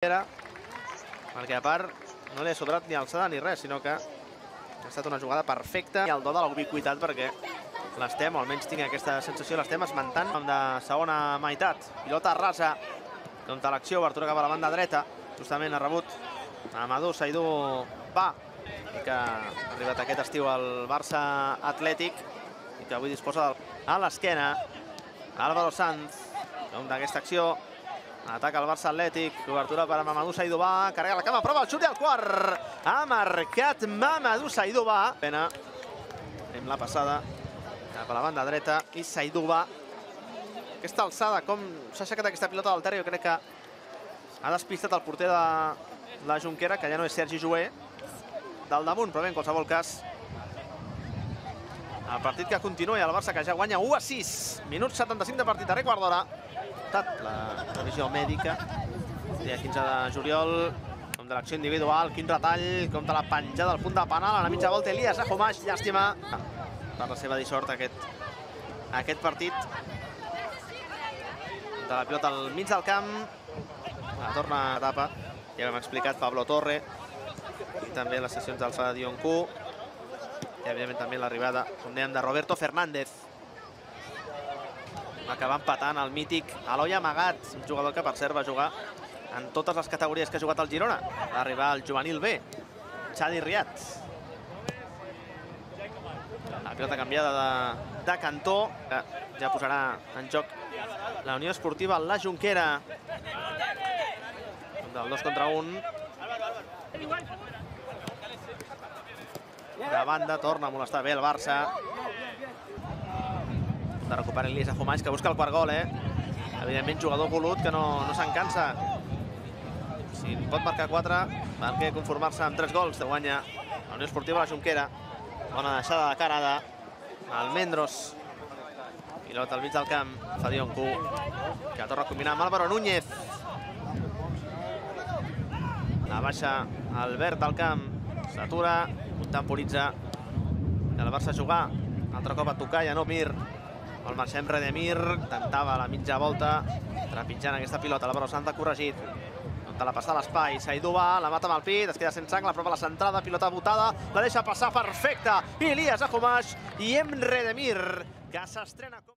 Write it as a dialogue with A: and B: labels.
A: era, perquè a part no li ha sobrat ni alçada ni res, sinó que ha estat una jugada perfecta. I el do de la ubiquitat perquè l'estem, o almenys tinc aquesta sensació, l'estem esmentant. De segona meitat. Pilota rasa, contra l'acció, obertura cap a la banda dreta, justament ha rebut Amadou Saidú va, i que ha arribat aquest estiu al Barça Atlètic. I que avui disposa a l'esquena. Álvaro Sanz, com d'aquesta acció, Ataca el Barça Atlètic, cobertura per a Mamadou Saidouba, carrega la cama, prova el xut i el quart. Ha marcat Mamadou Saidouba. Pena, fem la passada cap a la banda dreta i Saidouba. Aquesta alçada, com s'ha aixecat aquesta pilota del terra, jo crec que ha despistat el porter de la Junquera, que ja no és Sergi Joué, del damunt, però bé, en qualsevol cas, el partit que continua i el Barça que ja guanya 1 a 6. Minut 75 de partit, darrer quart d'hora. La revisió mèdica, dia 15 de juliol, com de l'acció individual, quin retall, de la penjada del punt de penal, a la mitja volta Elias Ajomash, llàstima per la seva dissort aquest, aquest partit. De la pilota al mig del camp, la torna a etapa, ja hem explicat Pablo Torre, i també les sessions d'alçada de Dioncu, i evidentment també l'arribada, com dèiem, de Roberto Fernández. Acaba empatant el mític Eloi Amagat, un jugador que per cert va jugar en totes les categories que ha jugat el Girona. Va arribar al juvenil B, Xadi Riat. La pilota canviada de, de cantó, que ja posarà en joc la Unió Esportiva La Junquera. Del 2 contra 1. De banda, torna a molestar bé el Barça. De recuperar Elisa Fumais, que busca el quart gol, eh? Evidentment, jugador volut que no, no se'n cansa. Si pot marcar 4, va que conformar-se amb 3 gols de guanya la Unió Esportiva La Junquera. Bona deixada de cara de Almendros. Pilota al mig del camp, fa Dioncu, que torna a combinar amb Álvaro Núñez. La baixa Albert al camp, s'atura, contemporitza el Barça a jugar, altre cop a tocar, ja no Mir, el Marxem Redemir, tentava la mitja volta, trepitjant aquesta pilota, l'Alvaro Sanz ha corregit, de la passada a l'espai, Saidouba, la mata amb el pit, es queda sense angle, prova la centrada, pilota botada, la deixa passar perfecta, Elias Ajomash i Em Redemir, que s'estrena.